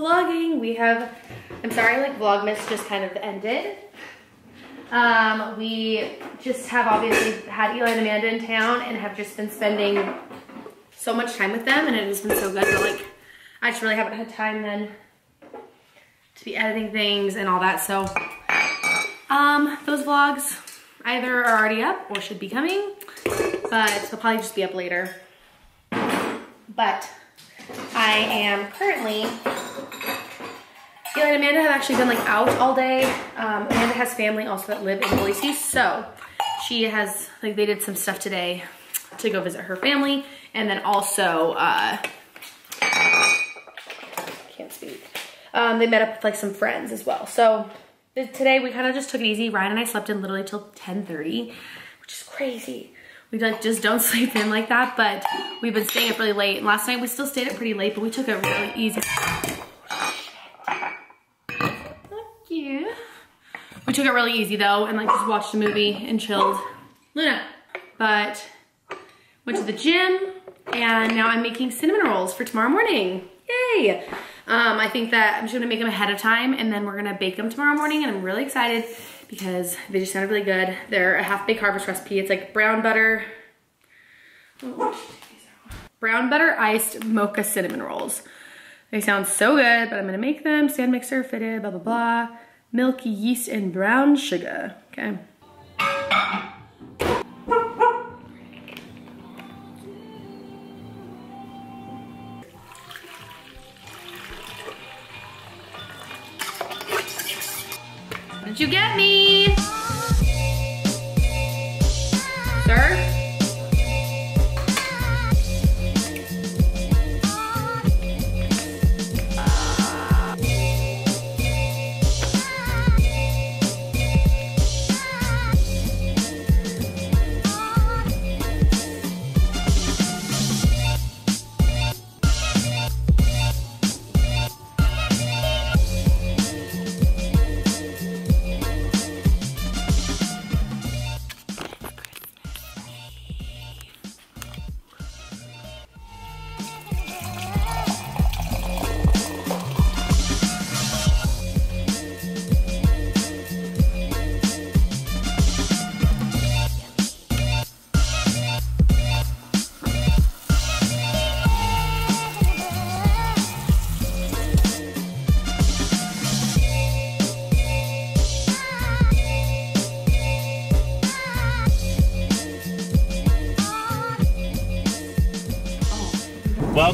vlogging. We have, I'm sorry, like Vlogmas just kind of ended. Um, we just have obviously had Eli and Amanda in town and have just been spending so much time with them and it has been so good, but like, I just really haven't had time then to be editing things and all that, so, um, those vlogs either are already up or should be coming, but they'll probably just be up later. But I am currently, Eli and Amanda have actually been like out all day. Um, Amanda has family also that live in Boise, so she has, like they did some stuff today to go visit her family, and then also, uh, can't speak. Um, they met up with like some friends as well. So today we kind of just took it easy. Ryan and I slept in literally till 10.30, which is crazy. We like just don't sleep in like that, but we've been staying up really late. And last night we still stayed up pretty late, but we took it really easy. Thank you. We took it really easy though, and like just watched a movie and chilled. Luna. But went to the gym, and now I'm making cinnamon rolls for tomorrow morning. Yay! Um, I think that I'm just gonna make them ahead of time and then we're gonna bake them tomorrow morning and I'm really excited because they just sounded really good. They're a half baked harvest recipe. It's like brown butter, oh, brown butter iced mocha cinnamon rolls. They sound so good, but I'm gonna make them. Stand mixer fitted, blah, blah, blah. Milk, yeast, and brown sugar, okay? You get me?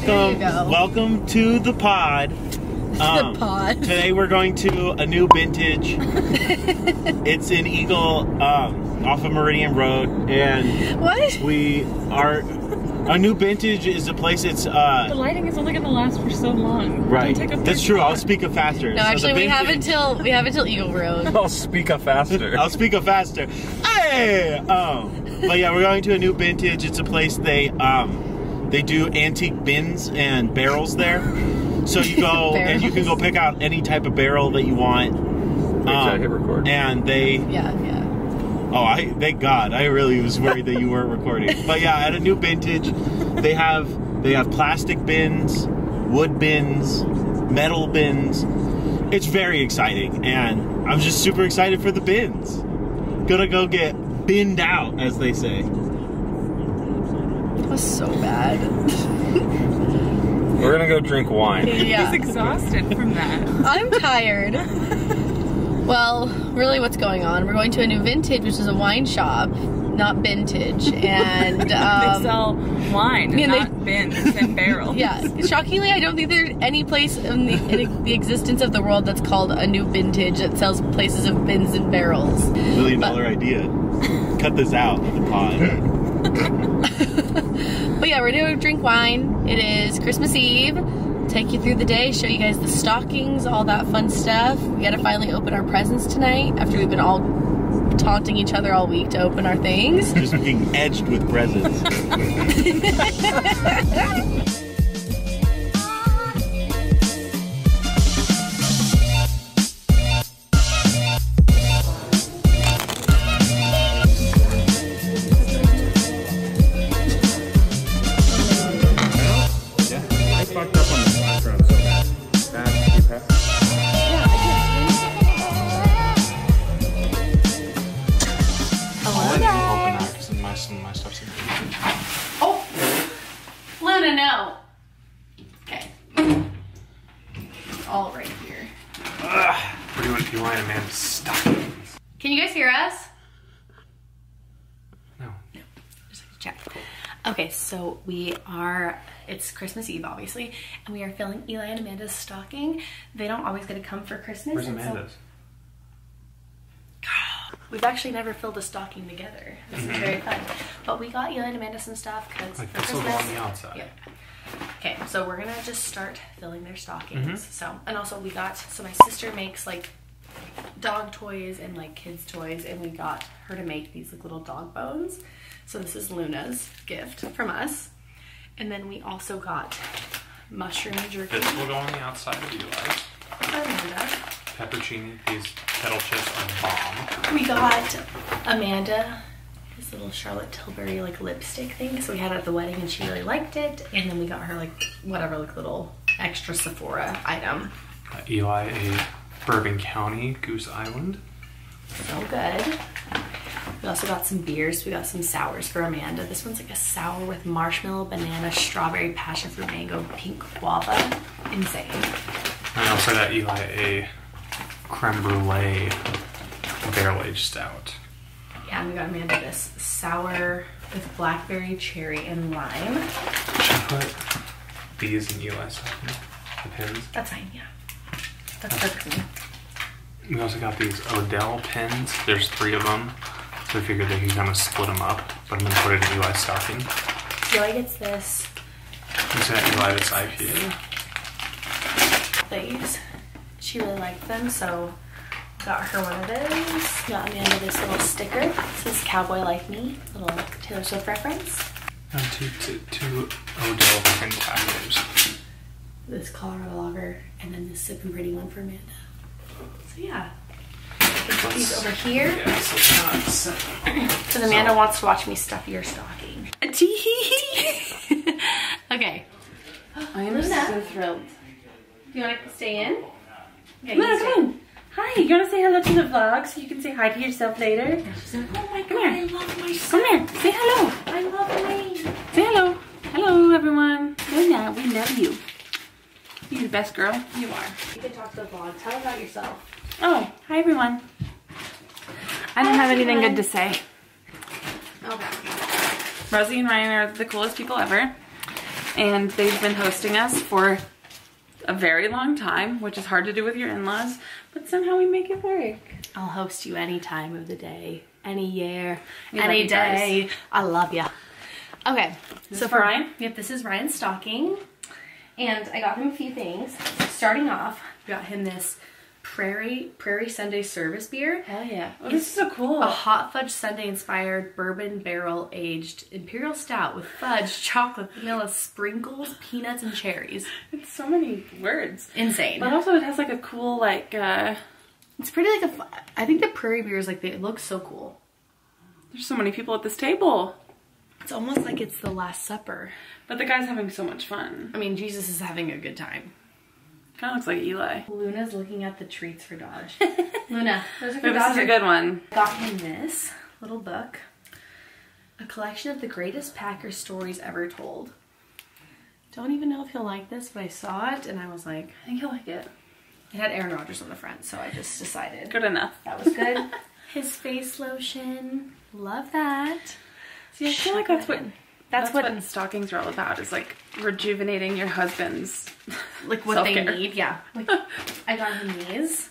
Welcome, welcome to the pod. Um, the pod. Today we're going to a new vintage. it's in Eagle, um, off of Meridian Road, and What? we are. A new vintage is a place. It's The uh, lighting is only going to last for so long. right. Take That's their true. I'll speak up faster. No, So the actually, we have until we have until Eagle Road. I'll speak up faster. I'll speak up faster. Hey, um, but yeah, we're going to a new vintage. It's a place they um, they do antique bins and barrels there. So you go and you can go pick out any type of barrel that you want. Wait till I um, hit record. And they, Yeah, yeah. oh, I thank God. I really was worried that you weren't recording. But yeah, at a new vintage, they have they have plastic bins, wood bins, metal bins. It's very exciting, and I'm just super excited for the bins. Gonna go get binned out, as they say. It was so bad. We're gonna go drink wine. Yeah. He's exhausted from that. I'm tired. Well, really, what's going on? We're going to a new vintage, which is a wine shop, not vintage, and they um, sell wine, and yeah, they- bins and barrels. yeah. Shockingly, I don't think there's any place in the, in the existence of the world that's called a new vintage that sells places of bins and barrels. Million dollar idea. Cut this out of the pod. But yeah, we're gonna drink wine. It is Christmas Eve. Take you through the day, show you guys the stockings, all that fun stuff. We gotta finally open our presents tonight after we've been all taunting each other all week to open our things. Just being edged with presents. we are, it's Christmas Eve, obviously, and we are filling Eli and Amanda's stocking. They don't always get to come for Christmas. Where's and so- Amanda's? We've actually never filled a stocking together. This is very fun. But we got Eli and Amanda some stuff because Like for this will go Christmas. on the outside. Yeah. Okay, so we're gonna just start filling their stockings. Mm-hmm. So, and also we got, so my sister makes like dog toys and like kids toys, and we got her to make these like little dog bones. So this is Luna's gift from us. And then we also got mushroom jerky This will go on the outside of Eli's. for Amanda. Peppercini, these kettle chips are bomb. We got Amanda this little Charlotte Tilbury like lipstick thing. So we had it at the wedding and she really liked it. And then we got her like whatever like little extra Sephora item. Uh, Eli, a Bourbon County Goose Island. So good. We also got some beers. We got some sours for Amanda. This one's like a sour with marshmallow, banana, strawberry, passion fruit, mango, pink guava. Insane. I also got Eli a creme brulee barrel aged stout. Yeah, and we got Amanda this sour with blackberry, cherry, and lime. Should I put these in Eli's? The pins. That's fine, yeah. That's perfect for me. We also got these Odell pins. There's three of them. So I figured that he's gonna split them up, but I'm gonna put it in Eli's stocking. Eli gets this. He's got Eli this IPA. these. She really liked them, so got her one of those. Got Amanda this little sticker. It says Cowboy Like Me, little Taylor Swift reference. And two, two, two Odell pin tackers. This Colorado Lager, and then this Sippin' Pretty one for Amanda. So yeah. Put these over here. So it's. Because Amanda wants to watch me stuff your stocking. okay. I am Linda? so thrilled. Do you want to stay in? Okay, Luna, come on. Hi, you want to say hello to the vlog so you can say hi to yourself later? Oh my god, Come here. I love my Come here, say hello. I love Elaine. Say hello. Hello, everyone. Luna, we love you. You're the best girl. You are. You can talk to the vlog. Tell about yourself. Oh, hi, everyone. I don't have anything good to say. Okay. Rosie and Ryan are the coolest people ever. And they've been hosting us for a very long time, which is hard to do with your in-laws, but somehow we make it work. I'll host you any time of the day, any year, love any you guys. day. I love ya. Okay, This so for Ryan? Yep, this is Ryan's stocking, and I got him a few things. Starting off, got him this Prairie Prairie Sunday Service beer. Hell yeah. Oh, this is so cool. A hot fudge sundae inspired bourbon barrel aged imperial stout with fudge, chocolate, vanilla, sprinkles, peanuts, and cherries. It's so many words. Insane. But also it has like a cool like uh It's pretty like a. I think the prairie beers like they look so cool. there's so many people at this table. It's almost like it's the Last Supper. But the guy's having so much fun. I mean, Jesus is having a good time. Kinda looks like Eli. Luna's looking at the treats for Dodge. Luna, those are But this is a good one. Got him this little book, a collection of the greatest Packer stories ever told. Don't even know if he'll like this, but I saw it and I was like, I think he'll like it. it had Aaron Rodgers on the front, so I just decided Good enough. that was good. His face lotion, love that. See, I feel like that's what That's, that's, what, what, stockings are all about is like rejuvenating your husband's like what they self-care. need. Yeah, like I got him these.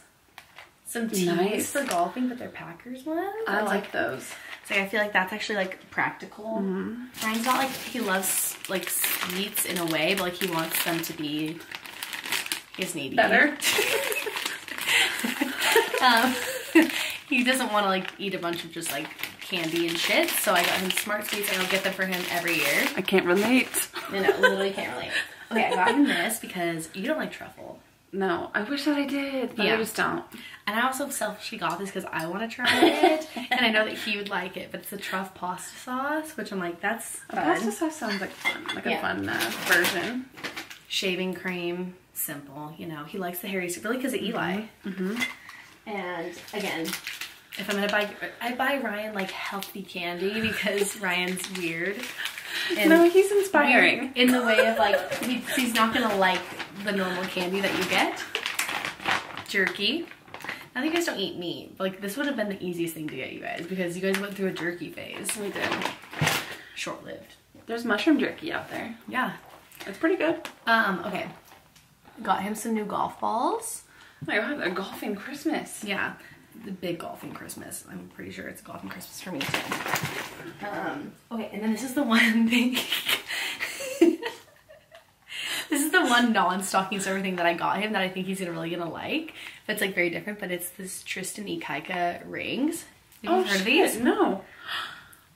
Some tees Nice. for golfing, but they're Packers ones. I was like those. So I feel like that's actually like practical. Mm-hmm. Ryan's not like he loves like sweets in a way, but like he wants them to be his needy. Better. Um, he doesn't want to like eat a bunch of just like candy and shit. So I got him SmartSweets, and I'll get them for him every year. I can't relate. And I literally can't relate. Okay, I got him this because you don't like truffle. No, I wish that I did, but Yeah. I just don't. And I also selfishly got this because I want to try it, and I know that he would like it. But it's a truff pasta sauce, which I'm like, that's A fun. pasta sauce sounds like fun, like Yeah. a fun uh, version. shaving cream, simple. You know, he likes the hairy, really because of Eli. Mm-hmm. And again, if I'm gonna buy, I buy Ryan like healthy candy because Ryan's weird. No, he's inspiring. in the way of like he, he's not gonna like the normal candy that you get. jerky. Now that you guys don't eat meat, like this would have been the easiest thing to get you guys because you guys went through a jerky phase. We did. Short lived. There's mushroom jerky out there. Yeah. It's pretty good. Um, okay. Got him some new golf balls. Oh my god, a golfing Christmas. Yeah. The big golfing Christmas. I'm pretty sure it's golfing Christmas for me too. Um, okay, and then this is the one thing. this is the one non-stocking stuffer thing that I got him that I think he's gonna really gonna like. But it's like very different. But it's this Tristan Ikaika rings. Have you Oh, heard of these? No.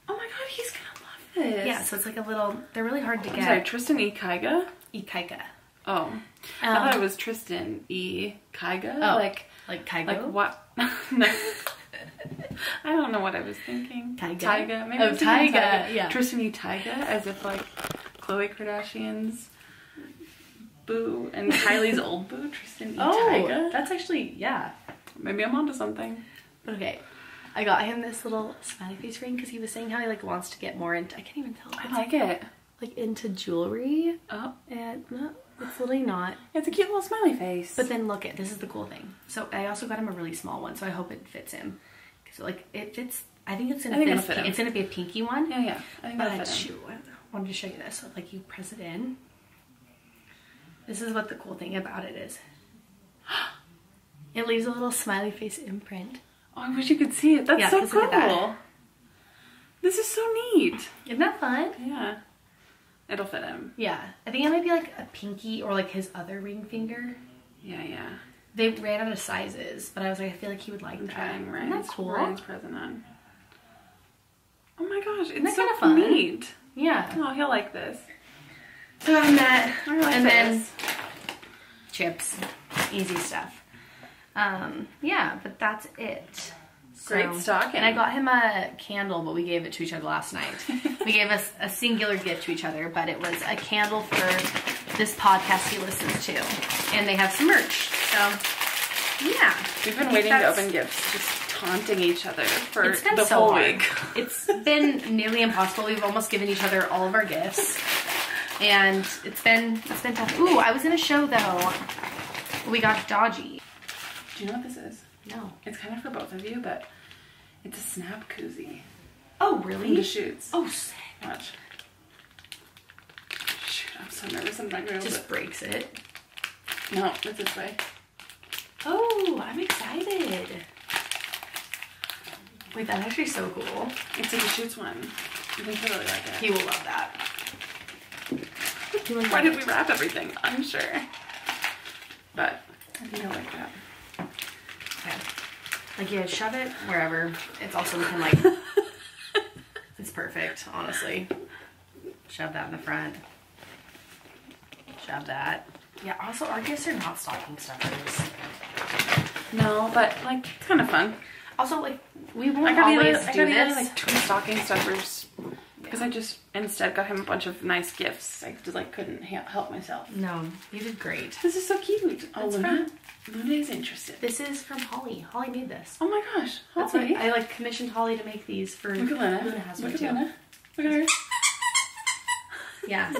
Oh my god, he's gonna love this. Yeah, so it's like a little. They're really hard to I'm sorry, get. Tristan E. Kyga? Ikaika. Oh. I Um, thought it was Tristan E. Kaiga. Oh, Like, like Kygo. like what? no. I don't know what I was thinking. Tyga? Tyga. Maybe Oh, was Tyga, yeah. Tristan E. Tyga, as if like Khloe Kardashian's boo and Kylie's old boo, Tristan E. Oh, Tyga. that's actually yeah. Maybe I'm onto something. But okay, I got him this little smiley face ring because he was saying how he like wants to get more into. I can't even tell. I like it. like into jewelry, Oh, and no, it's literally not. it's a cute little smiley face. But then look at this is the cool thing. So I also got him a really small one, so I hope it fits him. Cause like it fits. I think it's gonna I think fit. fit him. It's gonna be a pinky one. yeah, yeah. I think But shoot, I wanted to show you this. So like you press it in. This is what the cool thing about it is. It leaves a little smiley face imprint. Oh, I wish you could see it. That's Yeah, so 'cause look that. cool. This is so neat. Isn't that fun? Yeah. It'll fit him. Yeah, I think it might be like a pinky or like his other ring finger. Yeah, yeah. They ran out of sizes, but I was like, I feel like he would like I'm that. trying Isn't that cool? Ryan's present on. Oh my gosh, it's so fun? neat. Yeah. Oh, he'll like this. So I that, like and then this. chips, easy stuff. Um, yeah, but that's it. Great stocking. And I got him a candle, but we gave it to each other last night. we gave us a singular gift to each other, but it was a candle for this podcast he listens to, and they have some merch. So, yeah. We've been waiting to open gifts, just taunting each other for It's been the so whole hard. week. It's been nearly impossible. We've almost given each other all of our gifts, and it's been it's been tough. Ooh, I was in a show though. We got dodgy. Do you know what this is? No. It's kind of for both of you, but it's a snap koozie Oh from really? Deschutes. Oh, sick. Watch. Shoot, I'm so nervous. I'm not gonna Just breaks it. No, it's this way. Oh, I'm excited. Wait, that's actually so cool. It's a shoots one. I think you'll really like it. He will love that. Why did we wrap everything? I'm sure. But I think I like that. Like yeah, shove it wherever. It's also can like it's perfect, honestly. Shove that in the front. Shove that. Yeah, also our gifts are not stocking stuffers. No, but like it's kind of fun. Also like we won't I got always I do got Eli this. like two stocking stuffers because I just instead got him a bunch of nice gifts. I just like couldn't help myself. no, you did great. This is so cute. Oh, That's Luna, Luna is interested. This is from Holly. Holly made this. Oh my gosh, That's Holly. why I like commissioned Holly to make these for Look at Luna. Luna has one at too. Luna. Look at her. Yeah,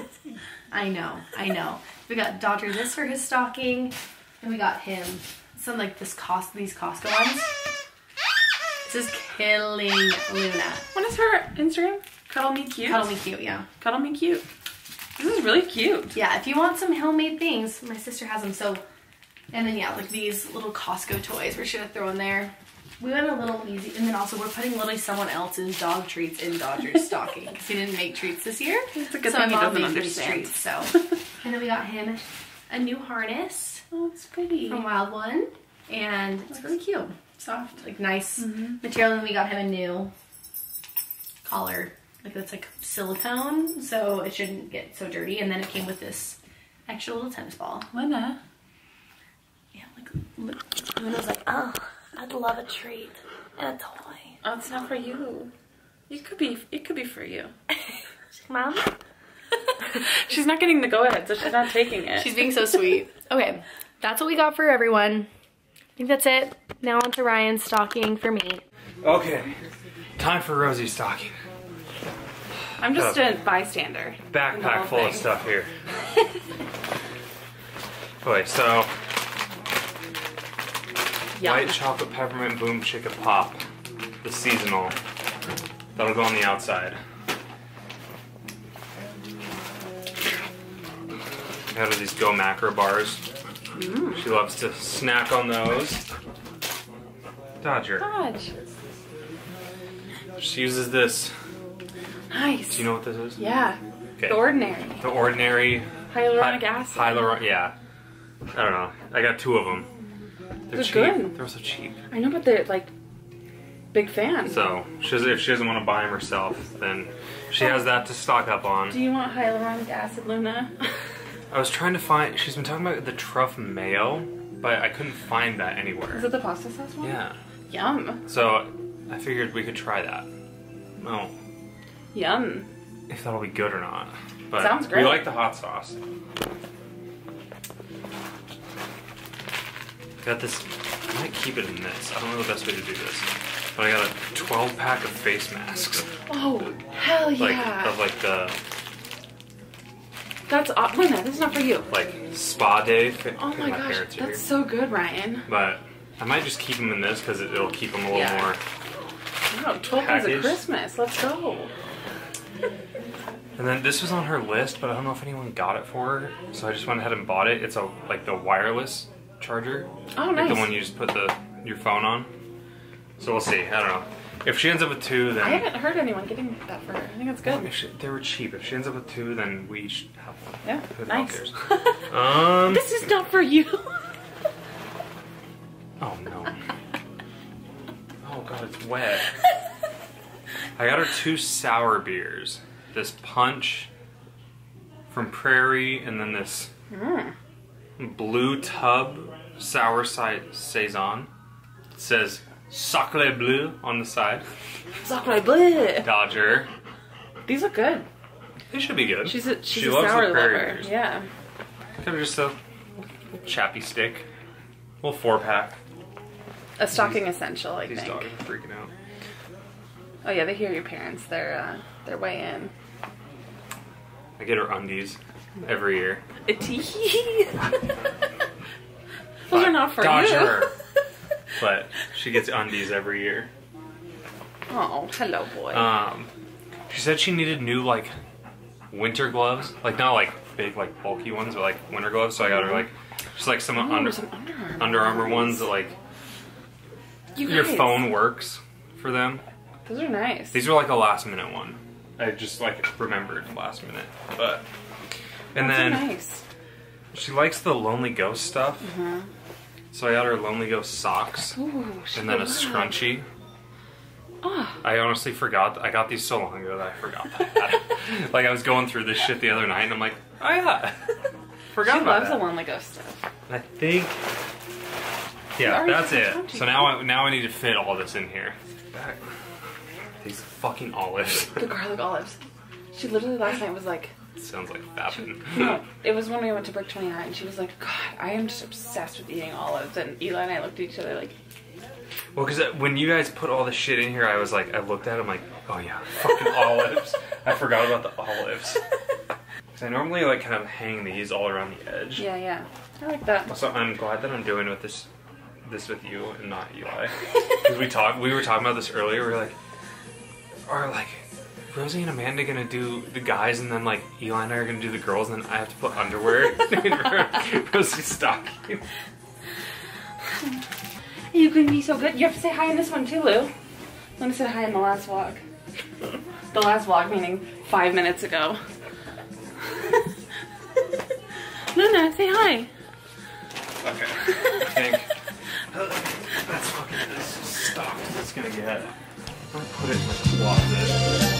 I know, I know. We got Dodger this for his stocking, and we got him some like this cost these Costco ones. This is killing Luna. What is her Instagram? Cuddle me cute. Cuddle me cute, yeah. Cuddle me cute. This is really cute. Yeah, if you want some homemade things, my sister has them. So, and then yeah, like these little Costco toys we're just gonna throw in there. We went a little easy, and then also we're putting literally someone else's dog treats in Dodger's stocking because he didn't make treats this year. It's a good so thing he doesn't understand. treats. So, and then we got him a new harness Oh, it's pretty. from Wild One, and it's really cute, Soft. like nice Mm-hmm. material. And we got him a new collar, like that's like silicone, so it shouldn't get so dirty. And then it came with this extra little tennis ball. Luna. Yeah, like was like, oh, I'd love a treat and a toy. Oh, it's not for you. It could be. It could be for you. She's like, Mom, She's not getting the go ahead, so she's not taking it. she's being so sweet. Okay, that's what we got for everyone. I think that's it. Now on to Ryan's stocking for me. Okay, time for Rosie's stocking. I'm just uh, a bystander. Backpack whole full of stuff here. Wait, so Yum. white chocolate peppermint boom chicken pop, the seasonal. That'll go on the outside. Out of these Go Macro bars. Mm. She loves to snack on those. Dodger. Dodge. She uses this. Nice. Do you know what this is? Yeah. Okay. The ordinary. The ordinary Hyaluronic acid. Hyaluron. Yeah. I don't know. I got two of them. They're, They're cheap. good. They're so cheap. I know, but they're like big fan. So she if she doesn't want to buy them herself, then she has that to stock up on. Do you want hyaluronic acid, Luna? I was trying to find. She's been talking about the truff mayo, but I couldn't find that anywhere. Is it the pasta sauce one? Yeah. Yum. So I figured we could try that. Oh, Yum. if that'll be good or not. But Sounds We great. like the hot sauce. Got this. I might keep it in this. I don't know the best way to do this. But I got a 12 pack of face masks. Oh, hell Like yeah. of like the That's aw- Luna, this is not for you. like spa day. Oh my gosh, parents that's here. so good, Ryan. But I might just keep them in this because it, it'll keep them a little Yeah. more. Wow, 12 days Package. of Christmas. Let's go. And then this was on her list, but I don't know if anyone got it for her, so I just went ahead and bought it. It's a like the wireless charger, Oh, like nice. the one you just put the your phone on. So we'll see. I don't know. If she ends up with two, then I haven't heard anyone getting that for her. I think it's good. If she, they were cheap. If she ends up with two, then we each have one. Yeah, Who nice. cares? Um. this is not for you. Oh no. Oh god, it's wet. I got her two sour beers. This punch from Prairie, and then this Mm. Blue tub sour side saison. It says Sacre Bleu on the side. Sacre bleu. Dodger. These look good. They should be good. She's a she's she a loves sour the Prairie lover. beers. Yeah. Kind of just a chappy stick. little four pack. A stocking essential, I These think. dogs are freaking out. Oh yeah, they hear your parents. They're uh, they're way in. I get her undies every year. Those are not for Dodger. you. but she gets undies every year. oh, hello, boy. Um, she said she needed new like winter gloves, like not like big like bulky ones, but like winter gloves. So I got her like just like some oh, under some Under Armour. Under Armour ones that like You your guys, phone works for them. Those are nice. These are like a last minute one. I just like remembered last minute, but and Those then nice. she likes the Lonely Ghost stuff. Mm-hmm. So I got her Lonely Ghost socks Ooh, and then a scrunchie. Ah, I honestly forgot. I got these so long ago that I forgot that. like I was going through this shit the other night, and I'm like, oh yeah, forgot she loves that. the Lonely Ghost stuff. I think, yeah, that's it. So now, I, now I need to fit all this in here. These fucking olives. The garlic olives. She literally last night was like, Sounds like fapping. no, it was when we went to Brick 29, and she was like, God, I am just obsessed with eating olives. And Eli and I looked at each other like, Well, because uh, when you guys put all the shit in here, I was like, I looked at them like, oh yeah, fucking olives. I forgot about the olives. 'Cause I normally like kind of hang these all around the edge. yeah, yeah. I like that. So I'm glad that I'm doing with this this with you and not Eli. Because we talked, we were talking about this earlier. We were like, are like Rosie and Amanda gonna do the guys, and then like Eli and I are gonna do the girls, and then I have to put underwear in Rosie's stocking. You can be so good. You have to say hi in this one too, Lou. Luna say hi in the last vlog. The last vlog meaning five minutes ago. Luna, say hi. Okay, I think that's fucking as stocked as it's gonna get. I'm gonna put it in the my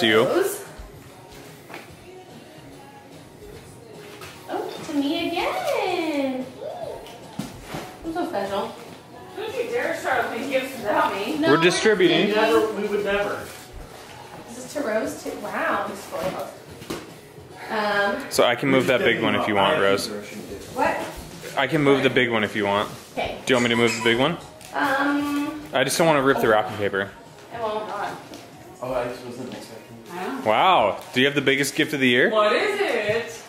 That's you. Oh, to me again. I'm so special. Don't you dare start opening gifts without me. No, We're distributing. Never, we would never. This is to Rose too. Wow, I'm spoiled. Um, So I can move that big one if you want, Rose. what? I can move the big one if you want. Okay. Do you want me to move the big one? Um, I just don't want to rip the wrapping paper. I won't. Oh, I just wasn't expecting. Wow. Do you have the biggest gift of the year? What is it?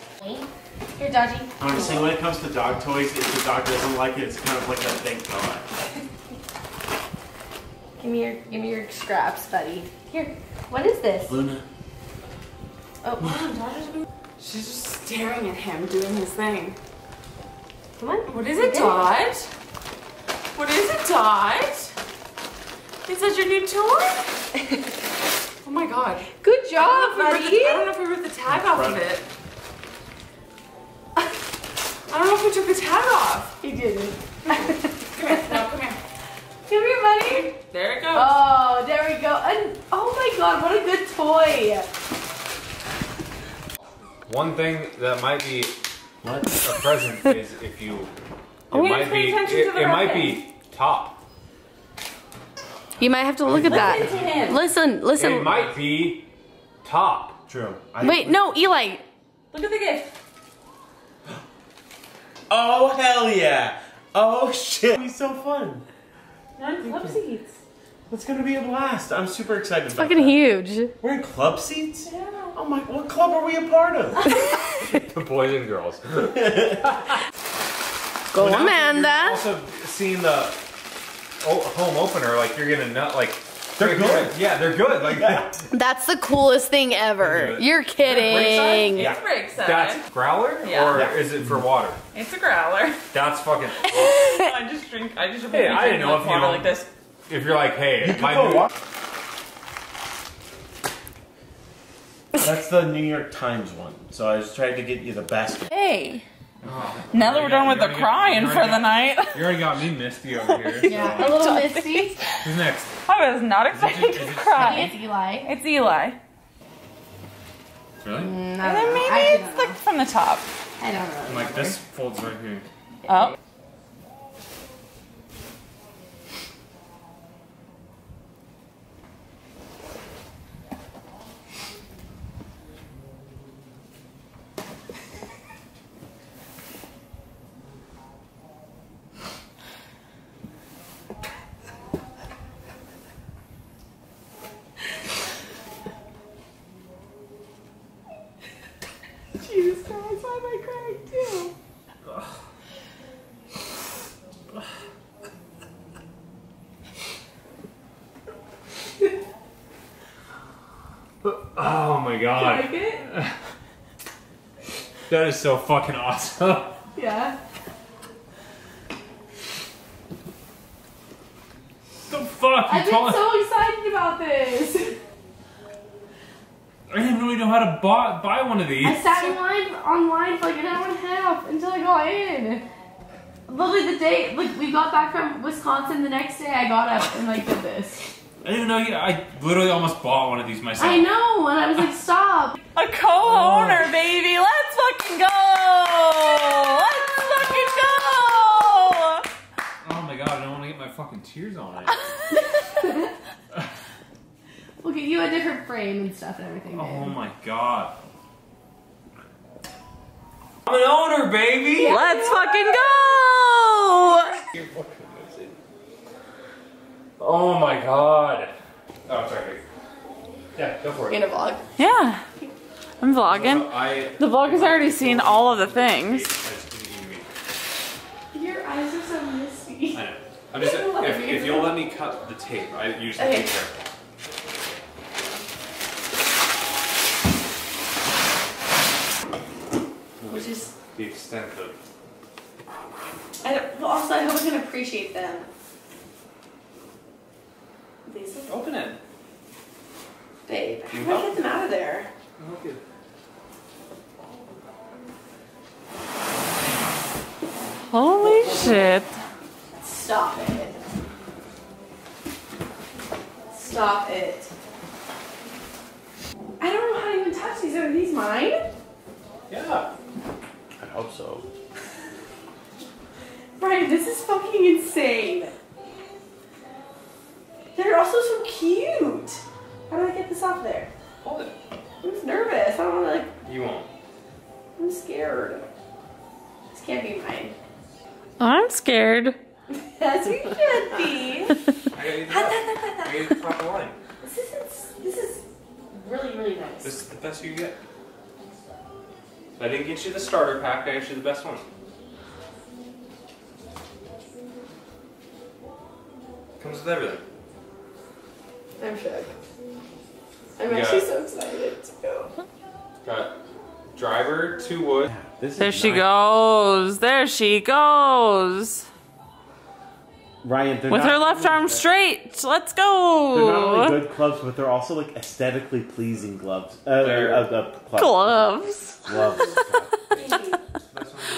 Here, Dodgy. Honestly, when it comes to dog toys, if the dog doesn't like it, it's kind of like a thank God. Give me your, give me your scraps, buddy. Here. What is this? Luna. Oh, come on, Dodger's. She's just staring at him doing his thing. Come on. What is it, Dot? What is it, Dot? Is that your new toy? oh my god. Good job, don't, know if we ripped buddy. the, I don't know if we ripped the tag off of it. I don't know if we took the tag off. You didn't. Come here. No, come here. Come here, buddy. There it goes. Oh, there we go. And oh my god, what a good toy. One thing that might be What? a present is if you. It Oh, might be. It, it might be top. You might have to look at that. Listen to him. Listen, listen. It might be top. True. I, Wait, no, Eli. Look at the gift. Oh hell yeah! Oh shit! It'll be so fun. Nine club seats. It's gonna be a blast. I'm super excited about Fucking that. huge. We're in club seats? Oh my, what club are we a part of? The boys and girls. Go, But Amanda. You're also seeing the home opener, like you're gonna nut, like They're good. Yeah, they're good. Like That's the coolest thing ever. You're kidding. Yeah. Break side. That's growler, Yeah. or Yeah. is it for water? It's a growler. That's fucking. I just drink. I just Hey, I didn't know if you water know- like this. if you're like, hey, my Oh, new. That's the New York Times one. So I was trying to get you the best. Hey. Oh, Now that we're done with the You got- crying for already the night, You already got me misty over here. Yeah, a little misty. Who's next? I was not expecting is to it- cry. It's Eli. It's Eli. Really? Mm, and then maybe it's the from the top. I don't know. Like this folds right here. Oh. Jesus Christ, why am I crying too? Oh my god. Like it? That is so fucking awesome. Yeah. the fuck? I've been so excited about this. I didn't really know how to buy, buy one of these. I sat in line online for like an hour and a half until I got in. Literally the day, like we got back from Wisconsin, the next day I got up and like did this. I didn't know you. I literally almost bought one of these myself. I know, and I was like, stop. A co-owner, oh. baby. Let's fucking go. Let's fucking go. Oh my god, I don't want to get my fucking tears on it. We'll get you a different frame and stuff and everything. oh babe. my god. I'm an owner, baby. Let's fucking go. Oh my god. Oh, sorry. Yeah, go for it. In a vlog. Yeah. I'm vlogging. I, the vlog has already seen all of the things. Your eyes are so misty. I know. I'm just, if, if, you'll let me cut the tape, I usually okay. take care. Which is the extent of. I don't, well, also I hope I can appreciate them. These Open it. babe. How You do I get them out of there? I'll help you. Holy oh. shit. Stop it. Stop it. I don't know how to even touch these. Are these mine? Yeah. I hope so. Brian, this is fucking insane. They're also so cute. How do I get this off there? Hold it. I'm just nervous. I don't want to like. You won't. I'm scared. This can't be mine. I'm scared. As we should be. I gotta proper line. This is this is really really nice. This is the best you get. I didn't get you the starter pack. I got you the best one. Comes with everything. I'm shook. I'm Yeah. actually so excited to go. Got driver, two wood. This There she nice. goes. There she goes. Ryan, With not her left arm straight. Let's go. They're not only good gloves, but they're also like aesthetically pleasing gloves. Uh, They're- uh, uh, gloves. Gloves. Gloves. Baby, Best one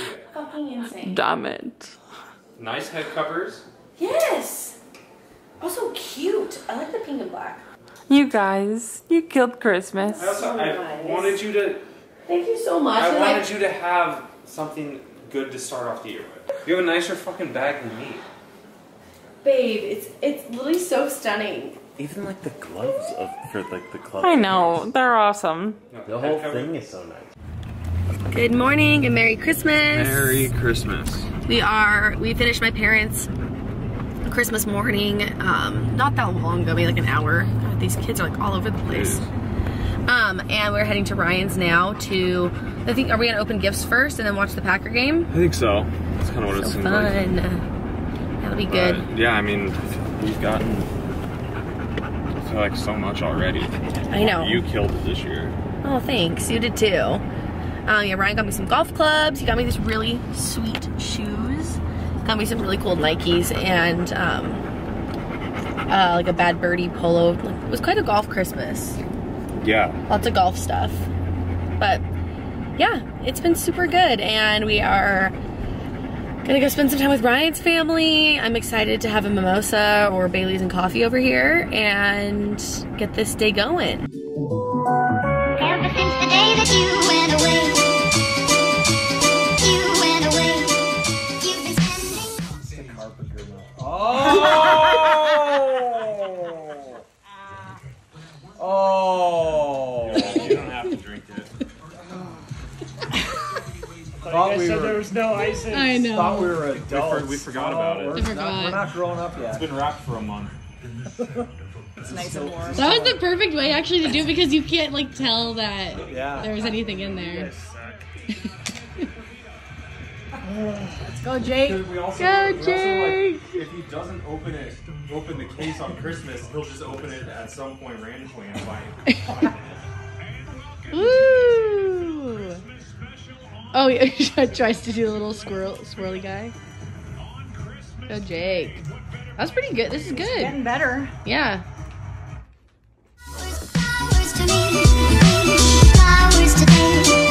you get. fucking insane. Damn it. Nice head covers. Yes. Also cute. I like the pink and black. You guys, you killed Christmas. I also I Nice. wanted you to Thank you so much. I And, wanted like, you to have something good to start off the year with. You have a nicer fucking bag than me. babe, it's it's literally so stunning. Even like the gloves of for like the club. I know. They're awesome. No, The whole thing is so nice. Good morning and Merry Christmas. Merry Christmas. We are, we finished my parents' Christmas morning um, not that long ago, maybe like an hour. God, these kids are like all over the place. Um, and we're heading to Ryan's now to, I think, are we gonna open gifts first and then watch the Packer game? I think so. That's kind of what it So seems like. fun. That'll be good. But, yeah, I mean, we've gotten I feel like so much already. I know. You killed it this year. Oh, thanks. You did too. Um, yeah, Ryan got me some golf clubs. He got me this really sweet shoes. Got me some really cool Nikes and um, uh, like a Bad Birdie polo. It was quite a golf Christmas. Yeah. Lots of golf stuff. But yeah, it's been super good, and we are gonna go spend some time with Ryan's family. I'm excited to have a mimosa or Bailey's and coffee over here and get this day going. Ever since the day that you went away, Oh! You don't have to drink it. Thought we were, was no ice in I know. thought we were adults. we forgot about it. We're, I not, forgot. we're not grown up yet. It's been wrapped for a month. That was the perfect way actually to do it because you can't like tell that Yeah. there was anything in there. Let's go, Jake. We also, go, we Jake. Also, like, if he doesn't open it, open the case on Christmas, he'll just open it at some point randomly and buy it. Ooh. Oh, yeah. tries to do a little squirrel, swirly guy. Go, Jake. That's pretty good. This is good. It's getting better. Yeah. Flowers to me, flowers to me.